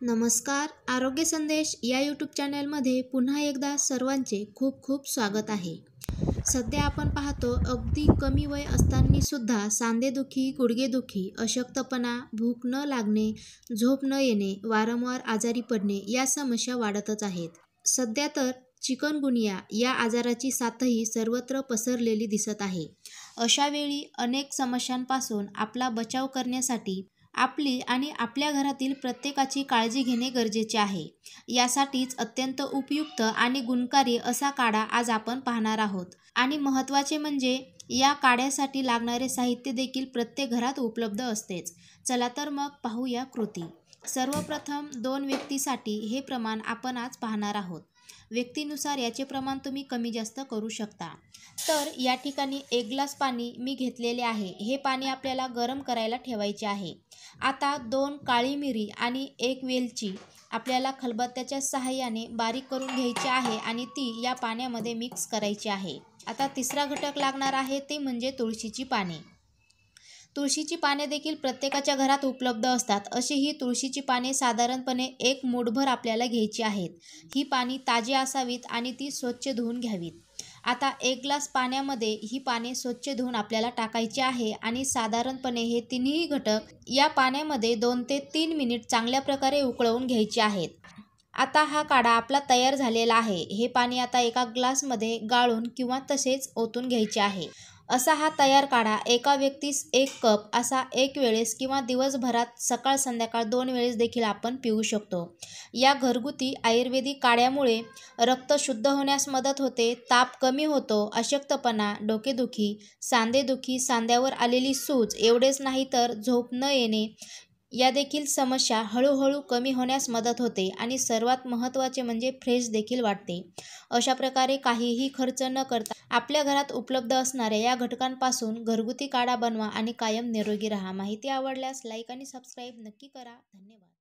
नमस्कार आरोग्य संदेश या यूट्यूब चॅनलमध्ये पुन्हा एकदा सर्वांचे खूप खूप स्वागत आहे. सध्या आपण पाहतो अगदी कमी वय असतानासुद्धा सांधेदुखी गुडघेदुखी अशक्तपणा भूक न लागणे झोप न येणे वारंवार आजारी पडणे या समस्या वाढतच आहेत. सध्या तर चिकनगुनिया या आजाराची साथही सर्वत्र पसरलेली दिसत आहे. अशावेळी अनेक समस्यांपासून आपला बचाव करण्यासाठी आपली आणि आपल्या घरातील प्रत्येकाची काळजी घेणे गरजेचे आहे. यासाठीच अत्यंत उपयुक्त आणि गुणकारी असा काढा आज आपण पाहणार आहोत. आणि महत्त्वाचे म्हणजे या काढ्यासाठी लागणारे साहित्य देखील प्रत्येक घरात उपलब्ध असतेच. चला तर मग पाहूया कृती. सर्वप्रथम दोन व्यक्तीसाठी हे प्रमाण आपण आज पाहणार आहोत. व्यक्तीनुसार याचे प्रमाण तुम्ही कमी जास्त करू शकता. तर या ठिकाणी एक ग्लास पाणी मी घेतलेले आहे. हे पाणी आपल्याला गरम करायला ठेवायचे आहे. आता दोन काळी मिरी आणि एक वेलची आपल्याला खलबत्त्याच्या सहाय्याने बारीक करून घ्यायची आहे आणि ती या पाण्यामध्ये मिक्स करायची आहे. आता तिसरा घटक लागणार आहे ते म्हणजे तुळशीची पाने. तुळशीची पाने देखील प्रत्येकाच्या घरात उपलब्ध असतात. अशी ही तुळशीची पाने साधारणपणे एक मूठभर आपल्याला घ्यायची आहेत. ही पाणी ताजी असावीत आणि ती स्वच्छ धुवून घ्यावीत. आता एक ग्लास पाण्यामध्ये ही पाने स्वच्छ धुवून आपल्याला टाकायची आहे आणि साधारणपणे हे तिन्ही घटक या पाण्यामध्ये दोन ते तीन मिनिट चांगल्या प्रकारे उकळवून घ्यायचे आहेत. आता हा काढा आपला तयार झालेला आहे. हे पाणी आता एका ग्लासमध्ये गाळून किंवा तसेच ओतून घ्यायचे आहे. असा हा तयार काढा. एका व्यक्तीस एक कप असा एक वेळेस किंवा दिवसभरात सकाळ संध्याकाळ दोन वेळेस देखील आपण पिऊ शकतो. या घरगुती आयुर्वेदिक काढ्यामुळे रक्त शुद्ध होण्यास मदत होते ताप कमी होतो अशक्तपणा डोकेदुखी सांधेदुखी सांध्यावर आलेली सूज एवढेच नाही तर झोप न येणे या देखील समस्या हळूहळू कमी होण्यास मदत होते आणि सर्वात महत्त्वाचे म्हणजे फ्रेश देखील वाटते. अशा प्रकारे काहीही खर्च न करता आपल्या घरात उपलब्ध असणाऱ्या या घटकांपासून घरगुती काढा बनवा आणि कायम निरोगी राहा. माहिती आवडल्यास लाईक आणि सबस्क्राईब नक्की करा. धन्यवाद.